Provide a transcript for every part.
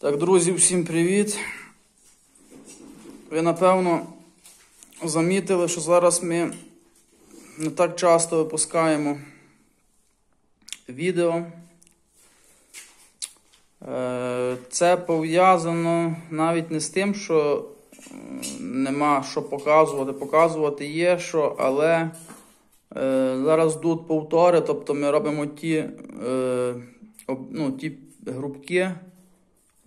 Так, друзі, всім привіт. Ви напевно замітили, що зараз ми не так часто випускаємо відео. Е, Це пов'язано навіть не з тим, що нема що показувати. Показувати є що, але е, зараз йдуть повтори, тобто ми робимо ті, е, ну, ті групки,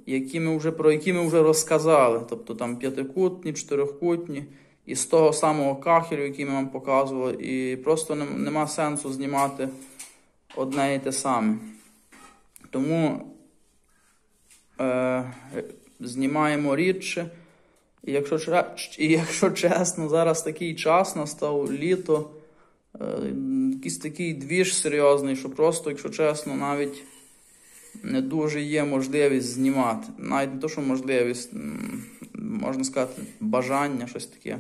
які ми вже, про які ми вже розказали. Тобто там п'ятикутні, чотирикутні, і з того самого кахелю, який ми вам показували, і просто нема сенсу знімати одне і те саме. Тому е, знімаємо рідше. І якщо, і якщо чесно, зараз такий час настав літо, е, якийсь такий двіж серйозний, що просто, якщо чесно, навіть не дуже є можливість знімати. Навіть не то, що можливість, можна сказати, бажання, щось таке.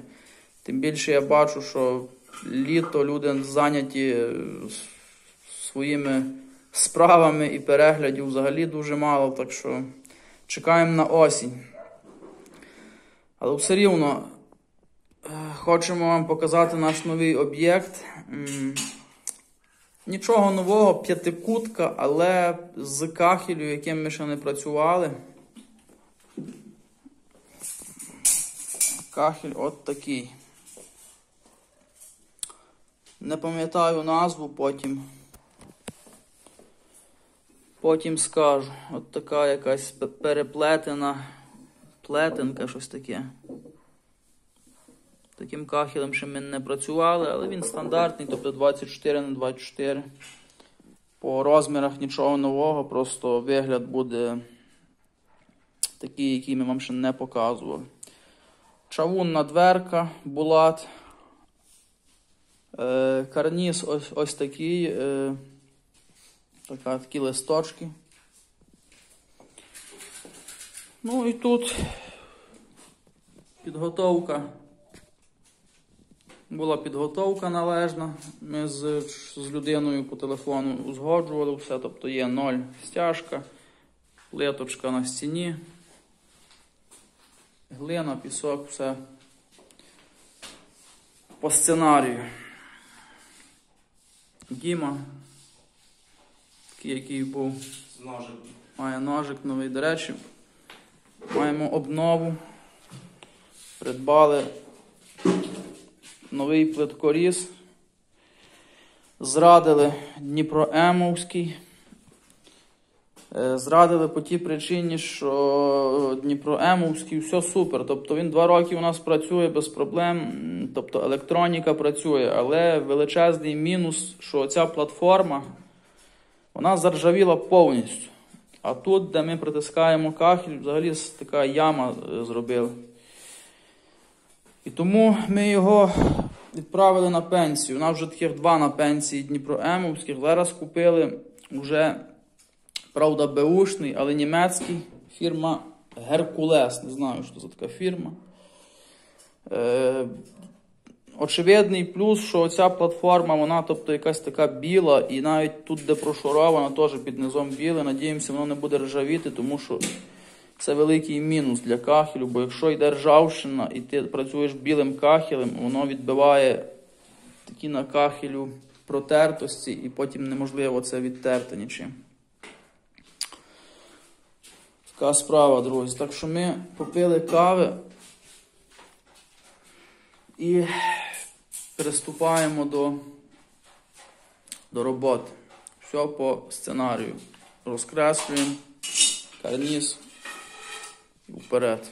Тим більше я бачу, що літо люди зайняті своїми справами і переглядів взагалі дуже мало, так що чекаємо на осінь. Але все рівно е, хочемо вам показати наш новий об'єкт. Нічого нового, п'ятикутка, але з кахелю, яким ми ще не працювали. Кахель от такий. Не пам'ятаю назву, потім. Потім скажу. От така якась переплетена плетенка, щось таке. Таким кахелем ще ми не працювали, але він стандартний, тобто 24 на 24. По розмірах нічого нового, просто вигляд буде такий, який ми вам ще не показували. Чавунна дверка, булат. Е, карніз ось, ось такий. Е, така, такі листочки. Ну і тут підготовка була підготовка належна. Ми з, з людиною по телефону узгоджували все, тобто є ноль стяжка, плиточка на стіні, глина, пісок, все по сценарію. Діма, такий, який був, ножик. має ножик новий. До речі, маємо обнову. Придбали новий плиткоріз. Зрадили Дніпроемовський. Е, Зрадили по тій причині, що Дніпроемовський все супер. Тобто він два роки у нас працює без проблем. Тобто електроніка працює, але величезний мінус, що ця платформа вона заржавіла повністю. А тут, де ми притискаємо кахель, взагалі така яма е, зробили. І тому ми його відправили на пенсію. У нас вже таких два на пенсії Дніпроемовських. Зараз купили вже, правда, беушний, але німецький. Фірма Геркулес. Не знаю, що це така фірма. Е, очевидний плюс, що ця платформа, вона тобто якась така біла, і навіть тут, де прошурована, теж під низом біле. Надіємося, воно не буде ржавіти, тому що це великий мінус для кахелю, бо якщо йде ржавшина і ти працюєш білим кахелем, воно відбиває такі на кахелю протертості, і потім неможливо це відтерти нічим. Така справа, друзі. Так що ми попили кави і приступаємо до, до роботи. Все по сценарію. Розкреслюємо карніз і вперед.